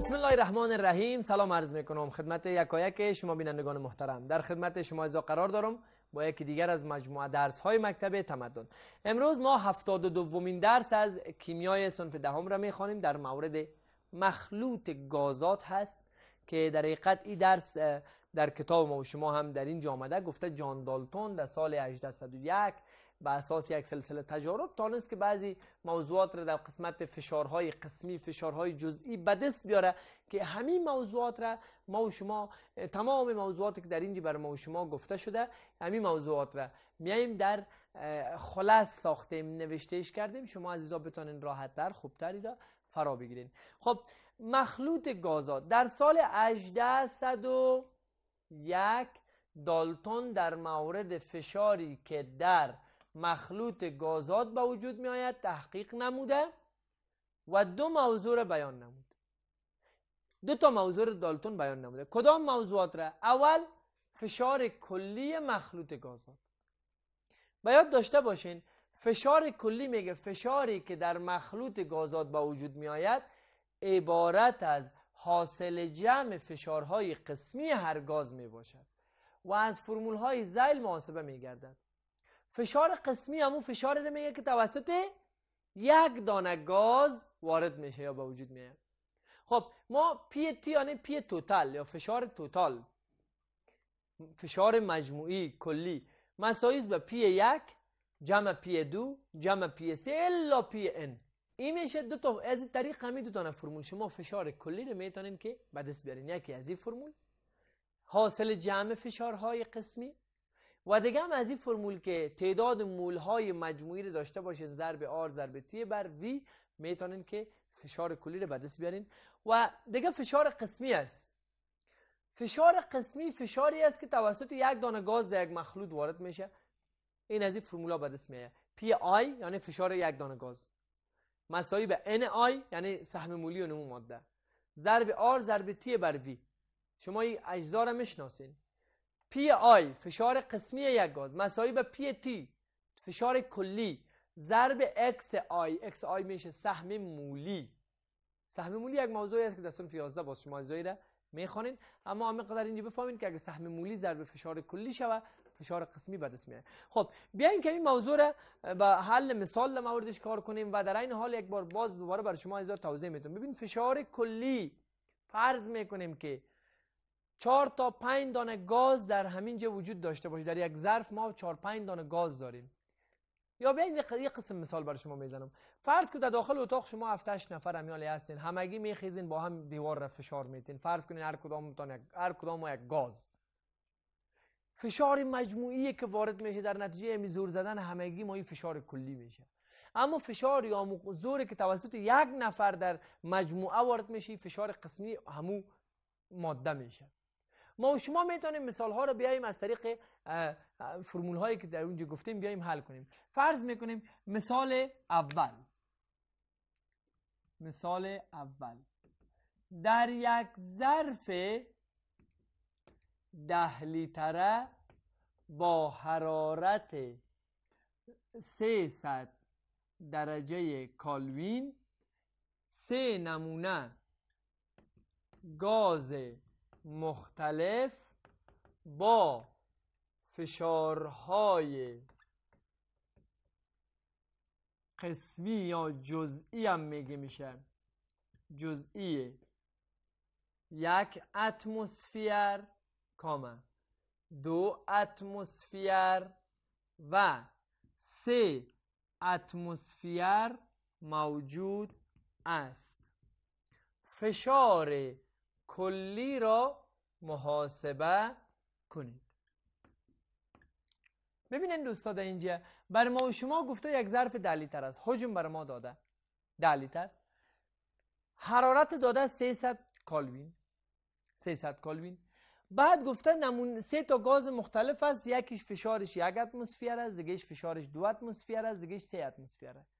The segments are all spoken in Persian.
بسم الله الرحمن الرحیم. سلام عرض می‌کنم خدمت یکایک شما بینندگان محترم. در خدمت شما ازا قرار دارم با یکی دیگر از مجموعه درس های مکتب تمدن. امروز ما هفتاد و دومین درس از کیمیای صنف دهم را می‌خوانیم. در مورد مخلوط گازات هست که در حقیقت این درس در کتاب ما و شما هم در این آمده. گفته جان دالتون در سال 1801 به اساس یک سلسله تجارب تانست که بعضی موضوعات را در قسمت فشارهای قسمی فشارهای جزئی به دست بیاره که همین موضوعات را ما و شما تمام موضوعاتی که در اینجا بر ما و شما گفته شده همین موضوعات را میاییم در خلاص ساخته نوشتهش کردیم. شما عزیزا بتانین راحتتر خوبتر را فرا بگیرین. خب مخلوط گازات در سال 1801 دالتون در مورد فشاری که در مخلوط گازات به وجود می آید تحقیق نموده و دو موضوع را بیان نمود دو تا موضوع دالتون بیان نموده. کدام موضوعات را؟ اول فشار کلی مخلوط گازات. باید داشته باشین فشار کلی میگه فشاری که در مخلوط گازات به وجود می آید عبارت از حاصل جمع فشارهای قسمی هر گاز می باشد و از فرمول های ذیل محاسبه می گردد فشار قسمی همون فشار میگه که توسط یک دانه گاز وارد میشه یا به وجود میاد. خب ما P T یعنی P total یا فشار total فشار مجموعی کلی. مساوی به P یک جمع P دو جمع P سه الا P n این میشه دو تا از این طریق همین دو تا فرمول. شما فشار کلی رو می‌تونین که دست بیارین. یکی از این فرمول. حاصل جمع فشارهای قسمی. و دیگه هم از این فرمول که تعداد مول های مجموعی رو داشته باشین ضرب R ضرب T بر V می‌تونین که فشار کلی رو به بیارین. و دیگه فشار قسمی است. فشار قسمی فشاری است که توسط یک دانه گاز در یک مخلوط وارد میشه. این از این فرمولا به میاد P i یعنی فشار یک دانه گاز. مساوی به n i یعنی سهم مولی و نمو ماده. ضرب R ضرب T بر V شما این اجزا رو می‌شناسین. P i فشار قسمی یک گاز. مساوی به P T فشار کلی. ضرب اکس آی اکس آی میشه سهم مولی. سهم مولی یک موضوعی است که در صنف 11 باز شما ازایی می‌خوانید اما همه قدر اینجا بفهمید که اگه سهم مولی ضرب فشار کلی شود فشار قسمی به دست میاد خب بیاین که این موضوع را به حل مثال موردش کار کنیم و در این حال یک بار باز دوباره بر شما ازار توضیح می‌تونم ببین فشار کلی فرض می‌کنیم که چهار تا پنج دانه گاز در همین جا وجود داشته باشه در یک ظرف ما چهار پنج دانه گاز داریم. یا بیاین یه قسم مثال برای شما می‌زنم. فرض که در داخل اتاق شما 7 8 نفر امیالی هستین. همگی میخیزین با هم دیوار را فشار میتین فرض کنین هر کدام هر کدام یک گاز. فشار مجموعی که وارد میشه. در نتیجه امی زور زدن همگی ما این فشار کلی میشه. اما فشار یا زوری که توسط یک نفر در مجموعه وارد میشه فشار قسمی همو ماده میشه. ما و شما می‌تونیم مثال ها رو بیایم از طریق فرمول هایی که در اونجا گفتیم بیایم حل کنیم. فرض می‌کنیم مثال اول. مثال اول. در یک ظرف ده لیتره با حرارت 300 درجه کالوین سه نمونه گاز مختلف با فشارهای قسمی یا جزئی هم میگه میشه. جزئی. یک اتمسفیر کامه دو اتمسفیر و سه اتمسفیر موجود است. فشار کلی را محاسبه کنید. ببینید دوستا در اینجا بر ما و شما گفته یک ظرف ده لیتر است. حجم بر ما داده. ده لیتر حرارت داده 300 کالوین. 300 کالوین. بعد گفته نمون سه تا گاز مختلف است. یکیش فشارش یک اتمسفر است دیگهش فشارش دو اتمسفر است دیگهش سه اتمسفر است.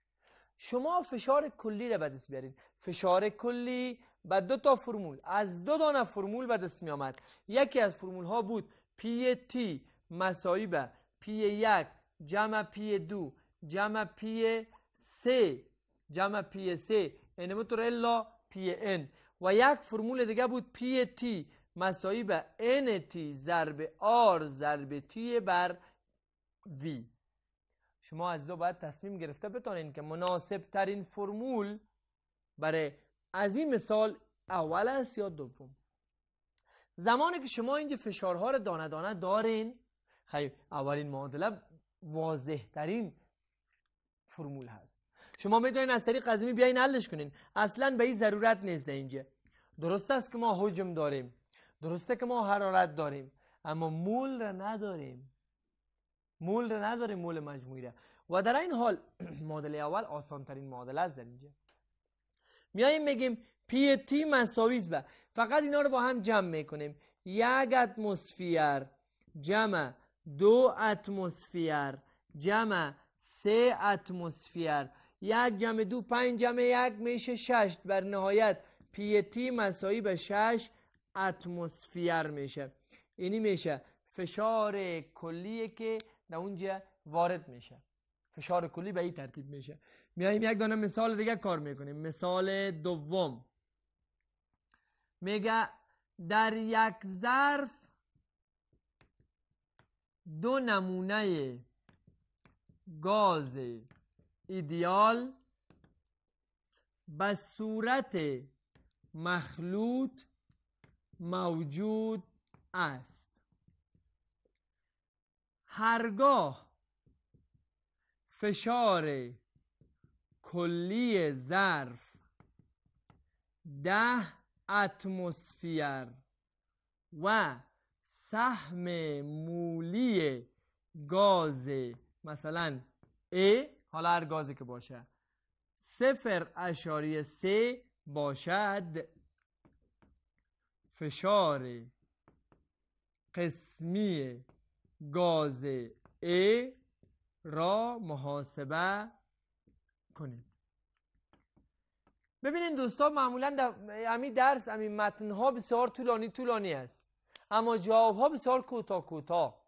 شما فشار کلی را به دست فشار کلی به دو تا فرمول. از دو دانه فرمول به دست می آمد یکی از فرمول ها بود P T مساوی به P یک جمع P دو جمع P سه جمع P سه. انمتر الا P n و یک فرمول دیگه بود P T مساوی به n T ضرب R ضرب T بر V شما از باید تصمیم گرفته بتانین که مناسب ترین فرمول برای از این مثال اول است یا دوم. زمانی که شما اینجا فشارها رو دانه دانه دارین خیلی اولین معادله واضح ترین فرمول هست. شما می‌تونین از طریق قزمی بیاین حلش کنین. اصلا به این ضرورت نیست اینجا. درست است که ما حجم داریم. درسته که ما حرارت داریم. اما مول را نداریم. مول را نداریم مول مجموعی را و در این حال معادله اول آسان ترین معادله است در اینجا. میاییم میگیم پی تی مساوی به فقط اینا رو با هم جمع می‌کنیم. یک اتمسفیر جمع دو اتمسفیر جمع سه اتمسفیر. یک جمع دو پنج جمع یک میشه شش. بر نهایت پی تی مساوی به شش اتمسفیر میشه. اینی میشه فشار کلیه که در اونجا وارد میشه. فشار کلی به این ترتیب میشه. میایم یک دانه مثال دیگه کار می‌کنیم. مثال دوم. میگه در یک ظرف دو نمونه گاز ایدیال به صورت مخلوط موجود است. هرگاه فشار کلی ظرف ده اتمسفیر و سهم مولی گاز مثلا A حالا هر گازی که باشه صفر اشاری سه باشد فشار قسمی گاز A را محاسبه کنید ببینید دوستان معمولا در امی درس امی متن ها بسیار طولانی طولانی است. اما جواب ها بسیار کوتاه کوتاه.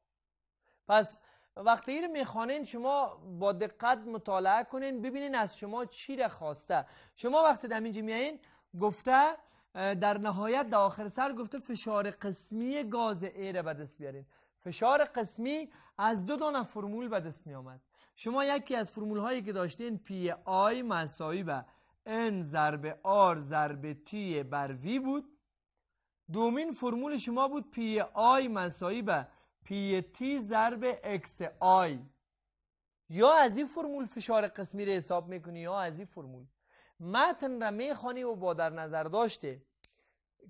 پس وقتی رو می‌خوانین شما با دقت مطالعه کنین ببینین از شما چی را خواسته. شما وقتی در اینجا میایین گفته در نهایت در آخر سر گفته فشار قسمی گاز ای را به دست بیارین. فشار قسمی از دو دانه فرمول به دست می آمد شما یکی از فرمول هایی که داشتین P i مساوی به n ضرب r ضرب t بر v بود. دومین فرمول شما بود P i مساوی به P T ضرب x i. یا از این فرمول فشار قسمی رو حساب می‌کنی یا از این فرمول؟ متن را می‌خوانی و با در نظر داشته.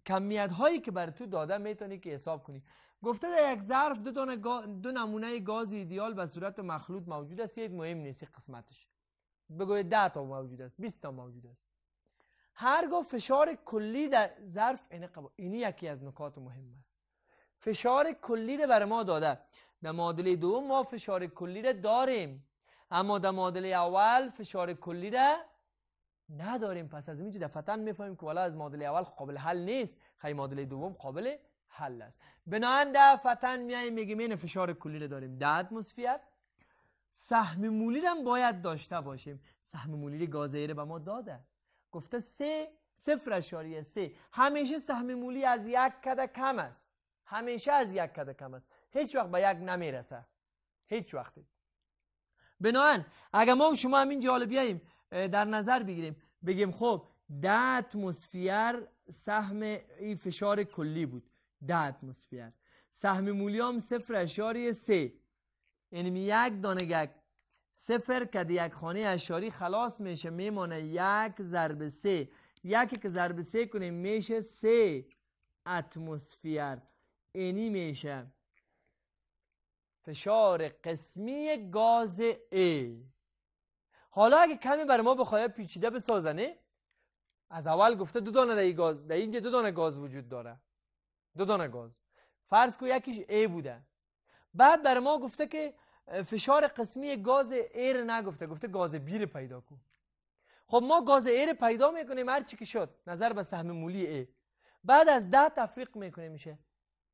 کمیت هایی که بر تو داده می‌تونی که حساب کنی. گفته در یک ظرف دو, دو نمونه گاز ایدیال به صورت مخلوط موجود است. یک مهم نیست قسمتش. بگوید ده تا موجود است 20 تا موجود است. هرگاه فشار کلی در ظرف اینی یکی از نکات مهم است. فشار کلی رو برای ما داده. در معادله دوم ما فشار کلی رو داریم. اما در معادله اول فشار کلی رو نداریم. پس از اینجا دفعتا می‌فهمیم که والا از معادله اول قابل حل نیست. خیلی معادله دوم قابل حل است. بنابراین دفعتا میاییم میگیم این فشار کلی رو داریم. ده اتمسفر سهم مولی هم باید داشته باشیم. سهم مولی گازیره به ما داده. گفته سه صفر اشاریه سه. همیشه سهم مولی از یک کده کم است. همیشه از یک کده کم است. هیچ وقت به یک نمی‌رسه. هیچ وقتی بنابراین اگر ما شما همین جالب بیاییم در نظر بگیریم بگیم خب ده اتمسفر سهم این فشار کلی بود. ده اتمسفر سهم مولی هم صفر اشاری سه. یعنی یک دانه یک. صفر که یک خانه اشاری خلاص میشه. میمانه یک ضرب سه. یکی که ضرب سه کنیم میشه سه اتمسفر اینی میشه. فشار قسمی گاز A. حالا اگه کمی برای ما بخواه پیچیده بسازنه از اول گفته دو دانه در گاز در اینجا دو دانه گاز وجود داره. دو دانه گاز فرض کو یکیش A بوده. بعد در ما گفته که فشار قسمی گاز A ر نگفته. گفته گاز B ر پیدا کن. خب ما گاز A ر پیدا می‌کنیم هر چی که شد. نظر به سهم مولی ای بعد از ده تفریق می‌کنه میشه.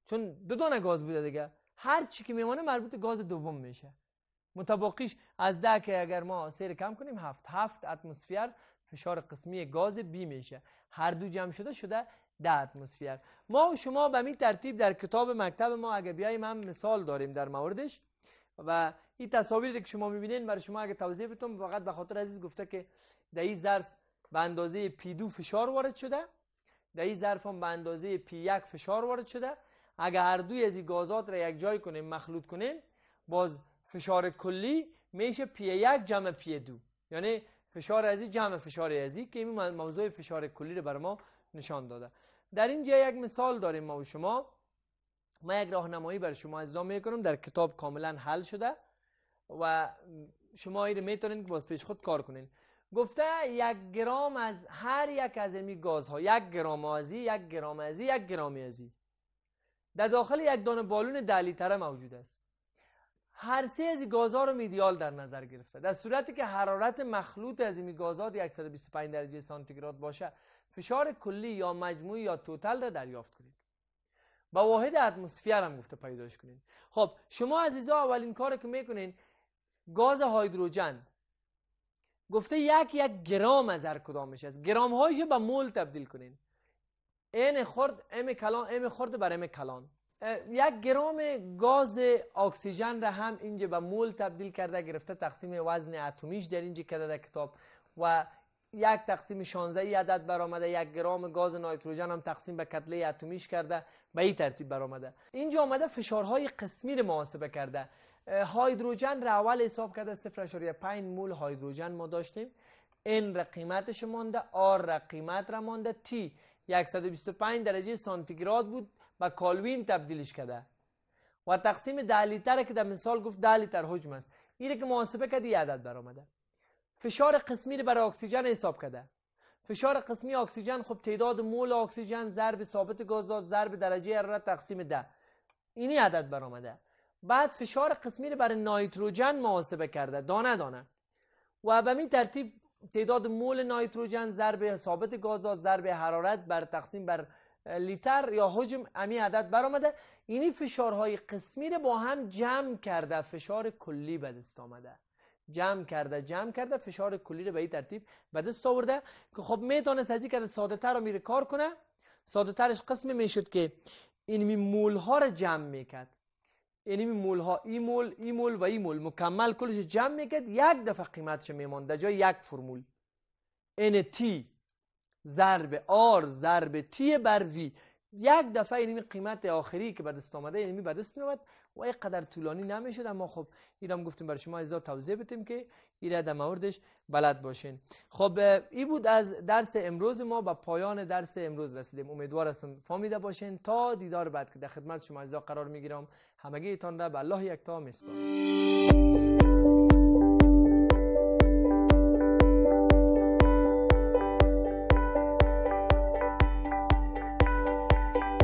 چون دو دانه گاز بوده دیگه. هر چی که میمانه مربوط گاز دوم میشه. متباقیش از ده که اگر ما سیر کم کنیم هفت. هفت اتمسفر فشار قسمی گاز بی میشه. هر دو جمع شده شده ده اتمسفر ما و شما به این ترتیب در کتاب مکتب ما اگه بیایم هم مثال داریم در موردش و این تصاویری که شما می‌بینین برای شما اگه توضیح بتونم فقط به خاطر عزیز گفته که در این ظرف به اندازه پی دو فشار وارد شده. در این ظرف هم به اندازه P یک فشار وارد شده. اگر هر دوی از این گازات را یک جای کنیم مخلوط کنیم باز فشار کلی میشه P یک جمع P دو. یعنی فشار ازی جمع فشار ازی که این موضوع فشار کلی رو بر ما نشان داده. در اینجا یک مثال داریم ما و شما. ما یک راهنمایی بر شما عزیزان می‌کنم. در کتاب کاملا حل شده و شما این می‌تونین که باز پیش خود کار کنین. گفته یک گرام از هر یک از این گازها یک گرام ازی یک گرام ازی یک گرام ازی در داخل یک دانه بالون ده لیتره موجود است. هر سه از این گازها رو میدیال در نظر گرفته. در صورتی که حرارت مخلوط از این گازات 125 درجه سانتیگراد باشه فشار کلی یا مجموعی یا توتال را دریافت کنید. با واحد اتمسفر هم گفته پیداش کنید. خب شما عزیزا اولین کار که می‌کنین گاز هایدروژن گفته یک یک گرام از هر کدامش است. گرام هایش به مول تبدیل کنین. این خورد ام کلان ام خورد بر ام کلان. یک گرام گاز اکسیژن را هم اینجا به مول تبدیل کرده گرفته تقسیم وزن اتمیش در اینجا کرده در کتاب و یک تقسیم 16 عدد برآمده یک گرام گاز نایتروژن هم تقسیم به کتله اتمیش کرده به این ترتیب برآمده. اینجا آمده فشارهای قسمی رو محاسبه کرده. هایدروژن را اول حساب کرده 0.5 مول هایدروژن ما داشتیم. این را قیمتش مانده R را قیمت را مانده. T 125 درجه سانتیگراد بود به کالوین تبدیلش کرده. و تقسیم ده لیتر که در مثال گفت ده لیتر حجم است. اینه که محاسبه کردی عدد برآمده. فشار قسمی رو برای اکسیژن حساب کرده. فشار قسمی اکسیژن خب تعداد مول اکسیژن ضرب ثابت گازات ضرب درجه حرارت تقسیم ده. اینی عدد برآمده. بعد فشار قسمی رو برای نایتروژن محاسبه کرده. دانه دانه. و به این ترتیب تعداد مول نایتروژن ضرب ثابت گازات ضرب حرارت بر تقسیم بر لیتر یا حجم امی عدد برآمده. اینی فشارهای قسمی رو با هم جمع کرده. فشار کلی به دست آمده. جمع کرده جمع کرده فشار کلی رو به این ترتیب به دست آورده که خب می‌تونست از که ساده تر رو میره کار کنه ساده ترش قسمی می‌شد که این مول ها رو جمع می‌کرد. یعنی مول ها ای مول ای مول و ای مول. مکمل کلش جمع می‌کرد یک دفعه قیمتش میمان در جای یک فرمول. ان تی ضرب آر ضرب تی بر وی یک دفعه این قیمت آخری که به دست آمده یعنی به دست میومد و اینقدر طولانی نمی‌شد اما خب اینم گفتیم برای شما ایزا توضیح بدیم که این در موردش بلد باشین. خب این بود از درس امروز ما به پایان درس امروز رسیدیم. امیدوار هستم فهمیده باشین. تا دیدار بعد که در خدمت شما ایزا قرار می‌گیرم. همگی تان را به الله یکتا میسپارم.